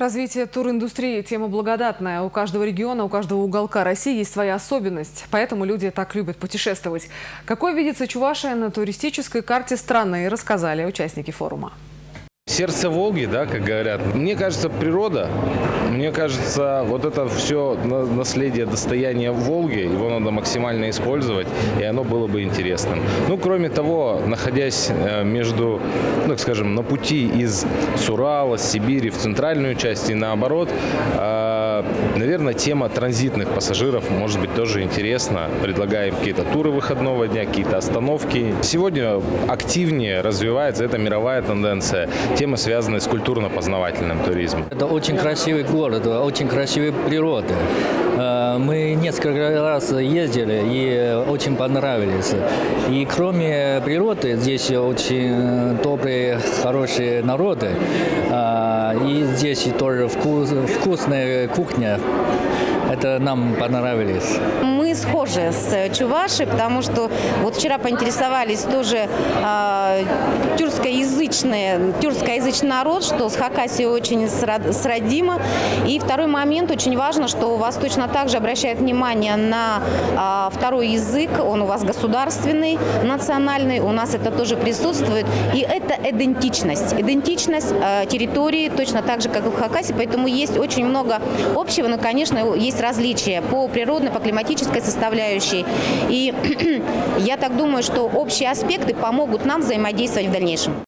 Развитие туриндустрии – тема благодатная. У каждого региона, у каждого уголка России есть своя особенность. Поэтому люди так любят путешествовать. Какой видится Чувашия на туристической карте страны, рассказали участники форума. Сердце Волги, да, как говорят. Мне кажется, природа, мне кажется, вот это все наследие, достояние Волги, его надо максимально использовать, и оно было бы интересным. Ну, кроме того, находясь э, между, ну, так скажем, на пути из Сурала, Сибири в центральную часть и наоборот, э, наверное, тема транзитных пассажиров может быть тоже интересна. Предлагаем какие-то туры выходного дня, какие-то остановки. Сегодня активнее развивается эта мировая тенденция темы, связанные с культурно-познавательным туризмом. Это очень красивый город, очень красивая природа. Э, мы несколько раз ездили и очень понравились. И кроме природы, здесь очень добрые, хорошие народы. Э, и здесь тоже вкус, вкусная кухня. Это нам понравилось. Мы схожи с Чувашей, потому что вот вчера поинтересовались тоже э, тюркскоязычный, тюркскоязычный народ, что с Хакасией очень сродимо. И второй момент, очень важно, что у вас точно так же обращают внимание на э, второй язык, он у вас государственный, национальный, у нас это тоже присутствует. И это идентичность, идентичность э, территории, точно так же, как и в Хакасии, поэтому есть очень много общего, но, конечно, есть различия по природной, по климатической составляющей. И я так думаю, что общие аспекты помогут нам взаимодействовать в дальнейшем.